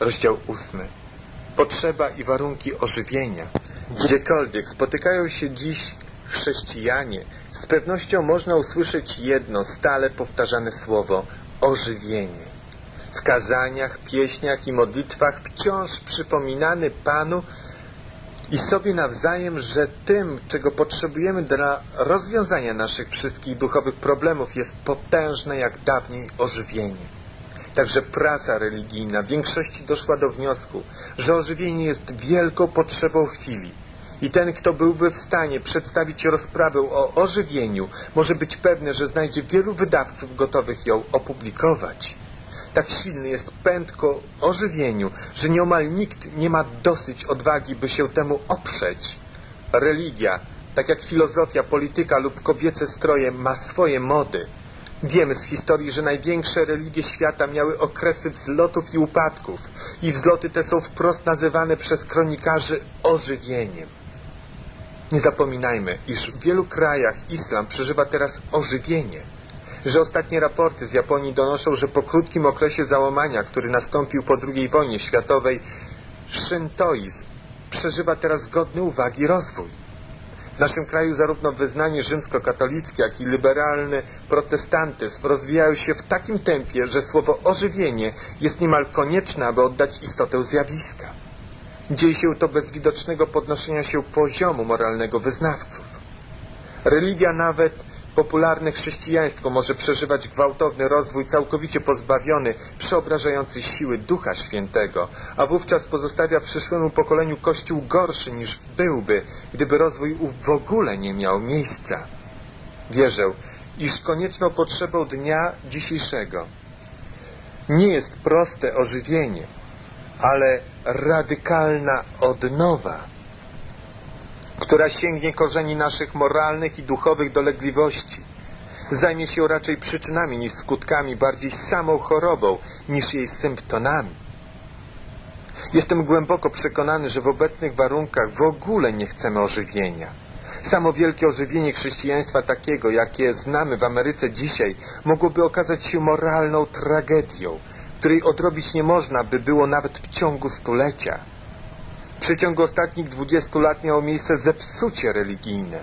rozdział ósmy. Potrzeba i warunki ożywienia. Gdziekolwiek spotykają się dziś chrześcijanie, z pewnością można usłyszeć jedno stale powtarzane słowo ożywienie. W kazaniach, pieśniach i modlitwach wciąż przypominany Panu i sobie nawzajem, że tym, czego potrzebujemy dla rozwiązania naszych wszystkich duchowych problemów jest potężne jak dawniej ożywienie. Także prasa religijna w większości doszła do wniosku, że ożywienie jest wielką potrzebą chwili. I ten, kto byłby w stanie przedstawić rozprawę o ożywieniu, może być pewny, że znajdzie wielu wydawców gotowych ją opublikować. Tak silny jest pęd ku ożywieniu, że nieomal nikt nie ma dosyć odwagi, by się temu oprzeć. Religia, tak jak filozofia, polityka lub kobiece stroje, ma swoje mody. Wiemy z historii, że największe religie świata miały okresy wzlotów i upadków i wzloty te są wprost nazywane przez kronikarzy ożywieniem. Nie zapominajmy, iż w wielu krajach islam przeżywa teraz ożywienie, że ostatnie raporty z Japonii donoszą, że po krótkim okresie załamania, który nastąpił po II wojnie światowej, szintoizm przeżywa teraz godny uwagi rozwój. W naszym kraju zarówno wyznanie rzymskokatolickie, jak i liberalny protestantyzm rozwijają się w takim tempie, że słowo ożywienie jest niemal konieczne, aby oddać istotę zjawiska. Dzieje się to bez widocznego podnoszenia się poziomu moralnego wyznawców. Religia nawet popularne chrześcijaństwo może przeżywać gwałtowny rozwój całkowicie pozbawiony przeobrażającej siły Ducha Świętego, a wówczas pozostawia przyszłemu pokoleniu Kościół gorszy niż byłby, gdyby rozwój w ogóle nie miał miejsca. Wierzę, iż konieczną potrzebą dnia dzisiejszego nie jest proste ożywienie, ale radykalna odnowa, która sięgnie korzeni naszych moralnych i duchowych dolegliwości. Zajmie się raczej przyczynami niż skutkami, bardziej samą chorobą niż jej symptomami. Jestem głęboko przekonany, że w obecnych warunkach w ogóle nie chcemy ożywienia. Samo wielkie ożywienie chrześcijaństwa takiego, jakie znamy w Ameryce dzisiaj, mogłoby okazać się moralną tragedią, której odrobić nie można by było nawet w ciągu stulecia. W przeciągu ostatnich dwudziestu lat miało miejsce zepsucie religijne,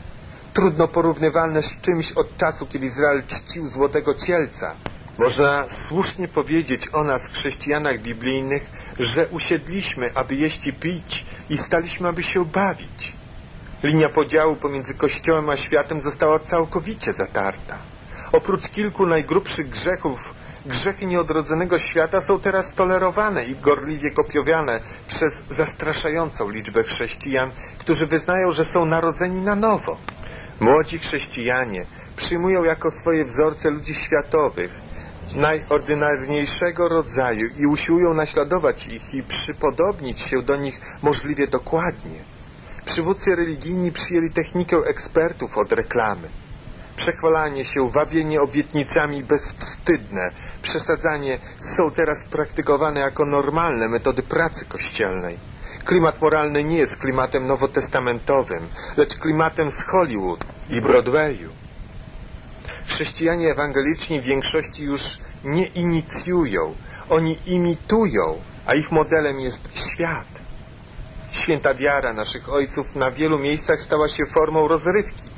trudno porównywalne z czymś od czasu, kiedy Izrael czcił złotego cielca. Można słusznie powiedzieć o nas, chrześcijanach biblijnych, że usiedliśmy, aby jeść i pić i staliśmy, aby się bawić. Linia podziału pomiędzy Kościołem a światem została całkowicie zatarta. Oprócz kilku najgrubszych grzechów, grzechy nieodrodzonego świata są teraz tolerowane i gorliwie kopiowane przez zastraszającą liczbę chrześcijan, którzy wyznają, że są narodzeni na nowo. Młodzi chrześcijanie przyjmują jako swoje wzorce ludzi światowych, najordynarniejszego rodzaju i usiłują naśladować ich i przypodobnić się do nich możliwie dokładnie. Przywódcy religijni przyjęli technikę ekspertów od reklamy. Przechwalanie się, wabienie obietnicami bezwstydne, przesadzanie są teraz praktykowane jako normalne metody pracy kościelnej. Klimat moralny nie jest klimatem nowotestamentowym, lecz klimatem z Hollywood i Broadwayu. Chrześcijanie ewangeliczni w większości już nie inicjują, oni imitują, a ich modelem jest świat. Święta wiara naszych ojców na wielu miejscach stała się formą rozrywki,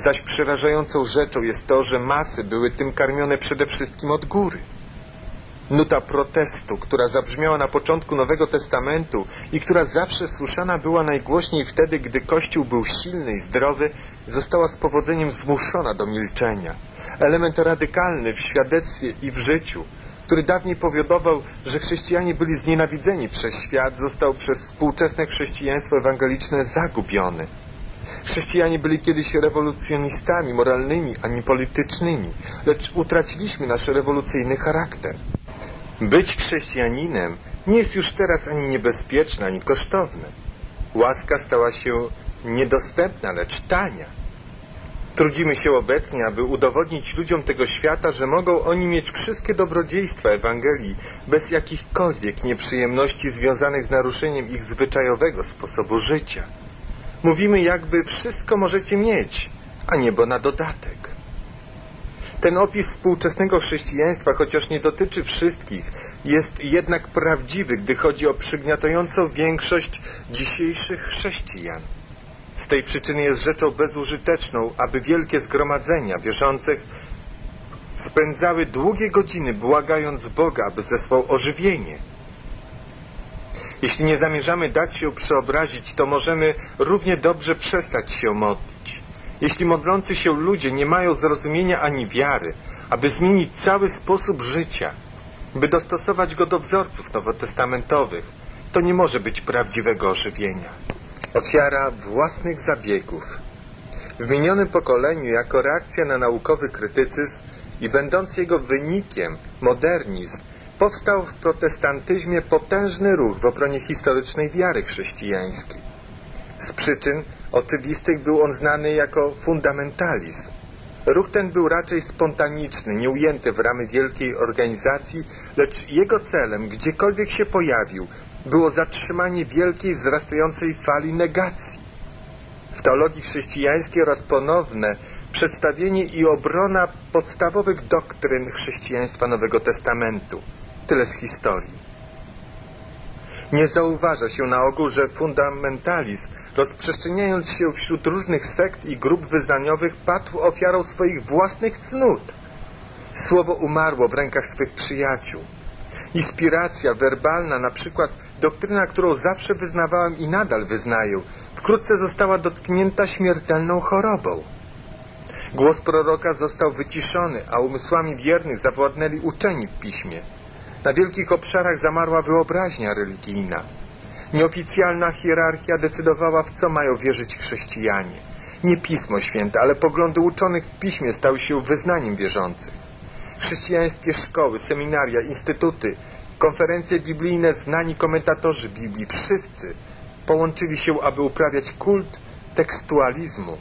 zaś przerażającą rzeczą jest to, że masy były tym karmione przede wszystkim od góry. Nuta protestu, która zabrzmiała na początku Nowego Testamentu i która zawsze słyszana była najgłośniej wtedy, gdy Kościół był silny i zdrowy, została z powodzeniem zmuszona do milczenia. Element radykalny w świadectwie i w życiu, który dawniej powodował, że chrześcijanie byli znienawidzeni przez świat, został przez współczesne chrześcijaństwo ewangeliczne zagubiony. Chrześcijanie byli kiedyś rewolucjonistami moralnymi, ani politycznymi, lecz utraciliśmy nasz rewolucyjny charakter. Być chrześcijaninem nie jest już teraz ani niebezpieczne, ani kosztowne. Łaska stała się niedostępna, lecz tania. Trudzimy się obecnie, aby udowodnić ludziom tego świata, że mogą oni mieć wszystkie dobrodziejstwa Ewangelii bez jakichkolwiek nieprzyjemności związanych z naruszeniem ich zwyczajowego sposobu życia. Mówimy jakby wszystko możecie mieć, a niebo na dodatek. Ten opis współczesnego chrześcijaństwa, chociaż nie dotyczy wszystkich, jest jednak prawdziwy, gdy chodzi o przygniatającą większość dzisiejszych chrześcijan. Z tej przyczyny jest rzeczą bezużyteczną, aby wielkie zgromadzenia wierzących spędzały długie godziny błagając Boga, aby zesłał ożywienie. Jeśli nie zamierzamy dać się przeobrazić, to możemy równie dobrze przestać się modlić. Jeśli modlący się ludzie nie mają zrozumienia ani wiary, aby zmienić cały sposób życia, by dostosować go do wzorców nowotestamentowych, to nie może być prawdziwego ożywienia. Ofiara własnych zabiegów. W minionym pokoleniu, jako reakcja na naukowy krytycyzm i będąc jego wynikiem, modernizm, powstał w protestantyzmie potężny ruch w obronie historycznej wiary chrześcijańskiej. Z przyczyn oczywistych był on znany jako fundamentalizm. Ruch ten był raczej spontaniczny, nieujęty w ramy wielkiej organizacji, lecz jego celem, gdziekolwiek się pojawił, było zatrzymanie wielkiej, wzrastającej fali negacji. W teologii chrześcijańskiej oraz ponowne przedstawienie i obrona podstawowych doktryn chrześcijaństwa Nowego Testamentu. Tyle z historii. Nie zauważa się na ogół, że fundamentalizm, rozprzestrzeniając się wśród różnych sekt i grup wyznaniowych, padł ofiarą swoich własnych cnót. Słowo umarło w rękach swych przyjaciół. Inspiracja werbalna, na przykład doktryna, którą zawsze wyznawałem i nadal wyznaję, wkrótce została dotknięta śmiertelną chorobą. Głos proroka został wyciszony, a umysłami wiernych zawładnęli uczeni w piśmie. Na wielkich obszarach zamarła wyobraźnia religijna. Nieoficjalna hierarchia decydowała, w co mają wierzyć chrześcijanie. Nie Pismo Święte, ale poglądy uczonych w piśmie stały się wyznaniem wierzących. Chrześcijańskie szkoły, seminaria, instytuty, konferencje biblijne, znani komentatorzy Biblii, wszyscy połączyli się, aby uprawiać kult tekstualizmu.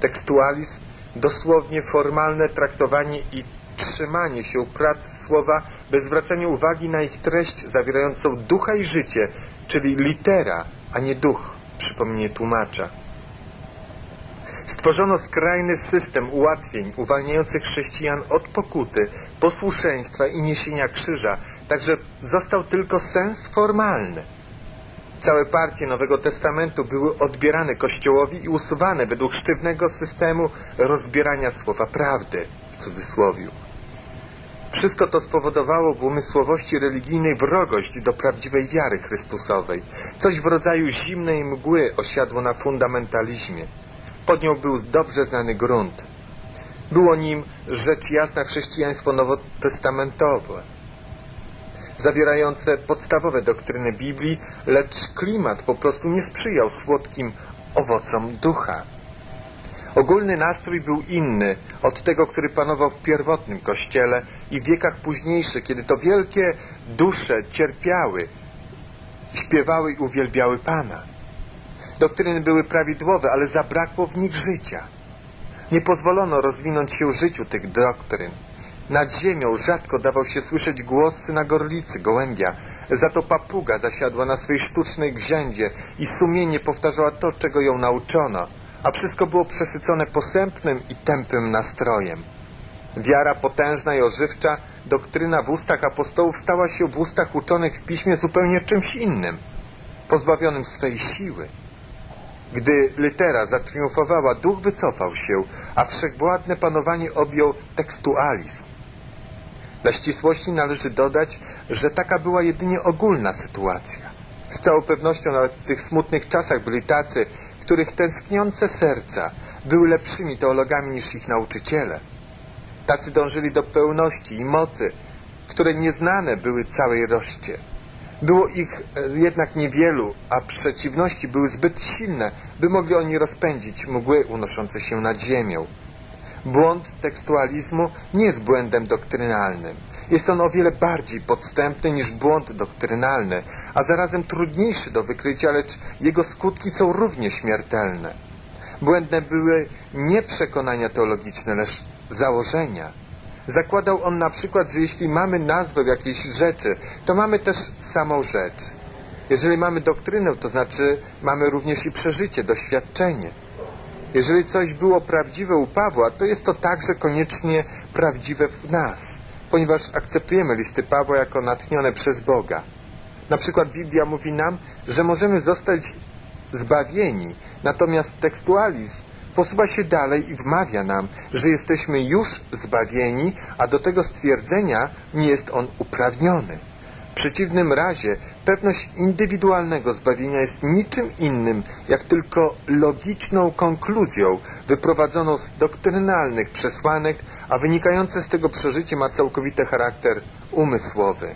Tekstualizm, dosłownie formalne traktowanie i trzymanie się prac słowa bez zwracania uwagi na ich treść zawierającą ducha i życie, czyli litera, a nie duch, przypomnienie tłumacza. Stworzono skrajny system ułatwień uwalniających chrześcijan od pokuty, posłuszeństwa i niesienia krzyża, także został tylko sens formalny. Całe partie Nowego Testamentu były odbierane Kościołowi i usuwane według sztywnego systemu rozbierania słowa prawdy, w cudzysłowiu. Wszystko to spowodowało w umysłowości religijnej wrogość do prawdziwej wiary Chrystusowej. Coś w rodzaju zimnej mgły osiadło na fundamentalizmie. Pod nią był dobrze znany grunt. Było nim rzecz jasna chrześcijaństwo nowotestamentowe, zawierające podstawowe doktryny Biblii, lecz klimat po prostu nie sprzyjał słodkim owocom ducha. Ogólny nastrój był inny od tego, który panował w pierwotnym kościele i w wiekach późniejszych, kiedy to wielkie dusze cierpiały, śpiewały i uwielbiały Pana. Doktryny były prawidłowe, ale zabrakło w nich życia. Nie pozwolono rozwinąć się życiu tych doktryn. Nad ziemią rzadko dawał się słyszeć głos syna gorlicy, gołębia. Za to papuga zasiadła na swej sztucznej gziędzie i sumiennie powtarzała to, czego ją nauczono – a wszystko było przesycone posępnym i tępym nastrojem. Wiara potężna i ożywcza, doktryna w ustach apostołów stała się w ustach uczonych w piśmie zupełnie czymś innym, pozbawionym swej siły. Gdy litera zatriumfowała, duch wycofał się, a wszechwładne panowanie objął tekstualizm. Dla ścisłości należy dodać, że taka była jedynie ogólna sytuacja. Z całą pewnością nawet w tych smutnych czasach byli tacy, których tęskniące serca były lepszymi teologami niż ich nauczyciele. Tacy dążyli do pełności i mocy, które nieznane były całej roście. Było ich e, jednak niewielu, a przeciwności były zbyt silne, by mogli oni rozpędzić mgły unoszące się nad ziemią. Błąd tekstualizmu nie jest błędem doktrynalnym. Jest on o wiele bardziej podstępny niż błąd doktrynalny, a zarazem trudniejszy do wykrycia, lecz jego skutki są równie śmiertelne. Błędne były nie przekonania teologiczne, lecz założenia. Zakładał on na przykład, że jeśli mamy nazwę jakiejś rzeczy, to mamy też samą rzecz. Jeżeli mamy doktrynę, to znaczy mamy również i przeżycie, doświadczenie. Jeżeli coś było prawdziwe u Pawła, to jest to także koniecznie prawdziwe w nas, ponieważ akceptujemy listy Pawła jako natchnione przez Boga. Na przykład Biblia mówi nam, że możemy zostać zbawieni, natomiast tekstualizm posuwa się dalej i wmawia nam, że jesteśmy już zbawieni, a do tego stwierdzenia nie jest on uprawniony. Przeciwnym razie pewność indywidualnego zbawienia jest niczym innym, jak tylko logiczną konkluzją wyprowadzoną z doktrynalnych przesłanek, a wynikające z tego przeżycie ma całkowity charakter umysłowy.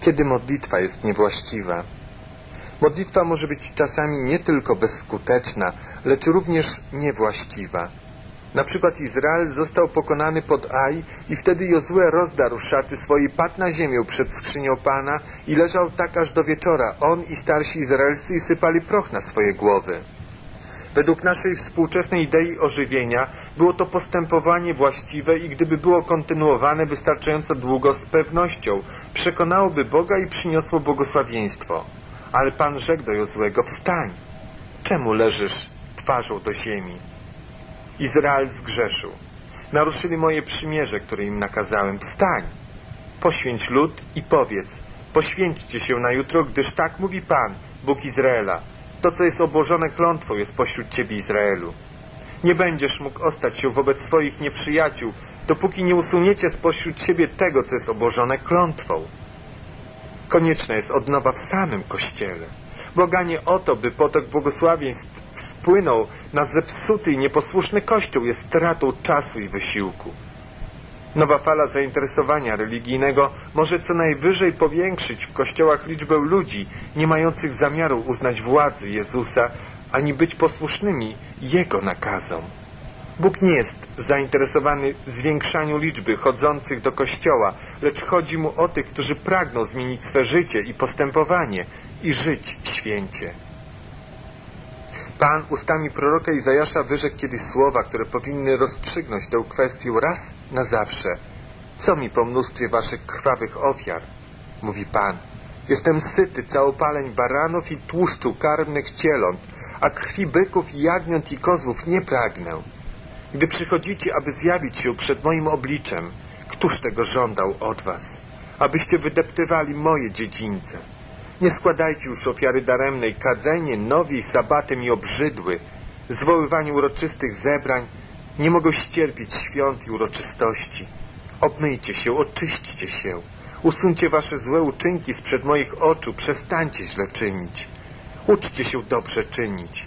Kiedy modlitwa jest niewłaściwa? Modlitwa może być czasami nie tylko bezskuteczna, lecz również niewłaściwa. Na przykład Izrael został pokonany pod Aj i wtedy Jozue rozdarł szaty swoje, padł na ziemię przed skrzynią Pana i leżał tak aż do wieczora. On i starsi Izraelscy sypali proch na swoje głowy. Według naszej współczesnej idei ożywienia było to postępowanie właściwe i gdyby było kontynuowane wystarczająco długo z pewnością, przekonałoby Boga i przyniosło błogosławieństwo. Ale Pan rzekł do Jozłego, wstań! Czemu leżysz twarzą do ziemi? Izrael zgrzeszył. Naruszyli moje przymierze, które im nakazałem. Wstań! Poświęć lud i powiedz, poświęćcie się na jutro, gdyż tak mówi Pan, Bóg Izraela. To, co jest obłożone klątwą, jest pośród Ciebie, Izraelu. Nie będziesz mógł ostać się wobec swoich nieprzyjaciół, dopóki nie usuniecie spośród siebie tego, co jest obłożone klątwą. Konieczna jest odnowa w samym Kościele. Błaganie o to, by potok błogosławieństw spłynął na zepsuty i nieposłuszny Kościół jest stratą czasu i wysiłku. Nowa fala zainteresowania religijnego może co najwyżej powiększyć w kościołach liczbę ludzi nie mających zamiaru uznać władzy Jezusa ani być posłusznymi Jego nakazom. Bóg nie jest zainteresowany zwiększaniu liczby chodzących do kościoła, lecz chodzi mu o tych, którzy pragną zmienić swe życie i postępowanie i żyć święcie. Pan ustami proroka Izajasza wyrzekł kiedyś słowa, które powinny rozstrzygnąć tę kwestię raz na zawsze. Co mi po mnóstwie waszych krwawych ofiar? Mówi Pan. Jestem syty całopaleń baranów i tłuszczu karmnych cieląt, a krwi byków i jagniąt i kozłów nie pragnę. Gdy przychodzicie, aby zjawić się przed moim obliczem, któż tego żądał od was? Abyście wydeptywali moje dziedzińce. Nie składajcie już ofiary daremnej, kadzenie, nowi, sabatem i obrzydły, zwoływanie uroczystych zebrań, nie mogą ścierpieć świąt i uroczystości. Obmyjcie się, oczyśćcie się, usuńcie wasze złe uczynki sprzed moich oczu, przestańcie źle czynić. Uczcie się dobrze czynić.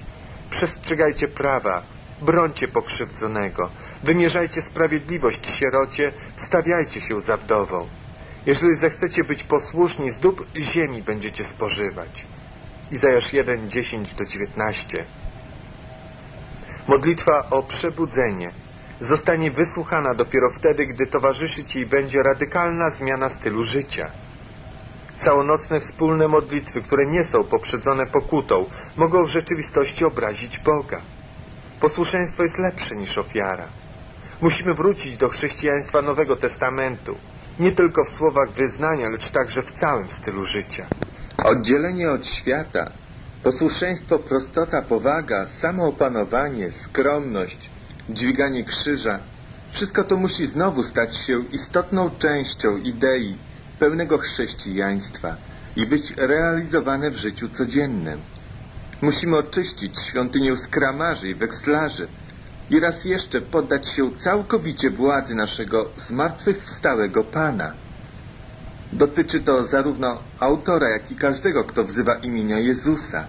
Przestrzegajcie prawa, brońcie pokrzywdzonego, wymierzajcie sprawiedliwość sierocie, stawiajcie się za wdową. Jeżeli zechcecie być posłuszni, z dóbr ziemi będziecie spożywać. Izajasz 1, 10 do 19. Modlitwa o przebudzenie zostanie wysłuchana dopiero wtedy, gdy towarzyszyć jej będzie radykalna zmiana stylu życia. Całonocne wspólne modlitwy, które nie są poprzedzone pokutą, mogą w rzeczywistości obrazić Boga. Posłuszeństwo jest lepsze niż ofiara. Musimy wrócić do chrześcijaństwa Nowego Testamentu nie tylko w słowach wyznania, lecz także w całym stylu życia. Oddzielenie od świata, posłuszeństwo, prostota, powaga, samoopanowanie, skromność, dźwiganie krzyża, wszystko to musi znowu stać się istotną częścią idei pełnego chrześcijaństwa i być realizowane w życiu codziennym. Musimy oczyścić świątynię z kramarzy i wekslarzy, i raz jeszcze poddać się całkowicie władzy naszego zmartwychwstałego Pana. Dotyczy to zarówno autora, jak i każdego, kto wzywa imienia Jezusa.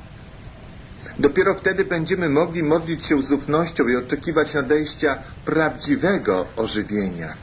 Dopiero wtedy będziemy mogli modlić się z ufnością i oczekiwać nadejścia prawdziwego ożywienia.